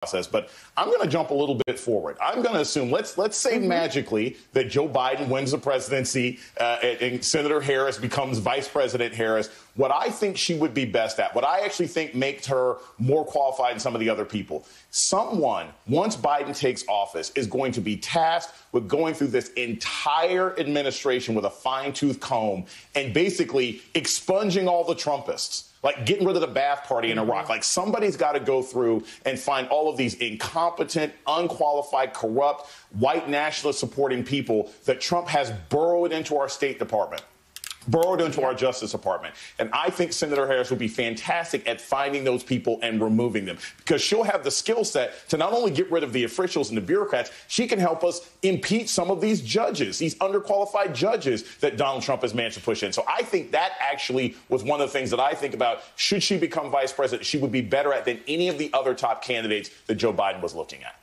process. But I'm going to jump a little bit forward. I'm going to assume let's let's say mm-hmm. magically that Joe Biden wins the presidency uh, and, and Senator Harris becomes Vice President Harris. What I think she would be best at, what I actually think makes her more qualified than some of the other people, someone once Biden takes office is going to be tasked with going through this entire administration with a fine tooth comb and basically expunging all the Trumpists like getting rid of the Ba'ath Party in Iraq. Mm-hmm. Like somebody's got to go through and find all of these incompetent, unqualified, corrupt, white nationalist supporting people that Trump has burrowed into our State Department burrowed into our Justice Department. And I think Senator Harris will be fantastic at finding those people and removing them because she'll have the skill set to not only get rid of the officials and the bureaucrats, she can help us impeach some of these judges, these underqualified judges that Donald Trump has managed to push in. So I think that actually was one of the things that I think about. Should she become vice president, she would be better at than any of the other top candidates that Joe Biden was looking at.